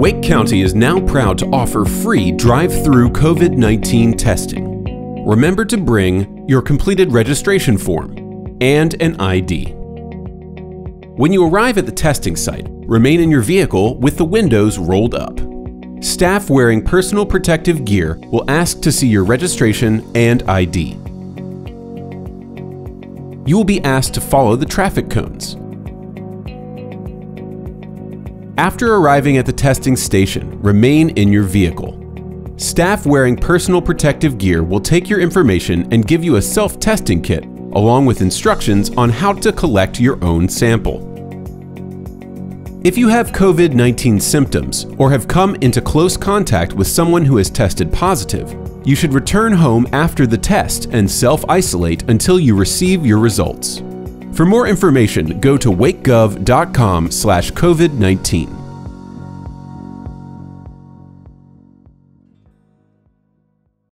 Wake County is now proud to offer free drive-through COVID-19 testing. Remember to bring your completed registration form and an ID. When you arrive at the testing site, remain in your vehicle with the windows rolled up. Staff wearing personal protective gear will ask to see your registration and ID. You will be asked to follow the traffic cones. After arriving at the testing station, remain in your vehicle. Staff wearing personal protective gear will take your information and give you a self-testing kit along with instructions on how to collect your own sample. If you have COVID-19 symptoms or have come into close contact with someone who has tested positive, you should return home after the test and self-isolate until you receive your results. For more information, go to wakegov.com/covid19.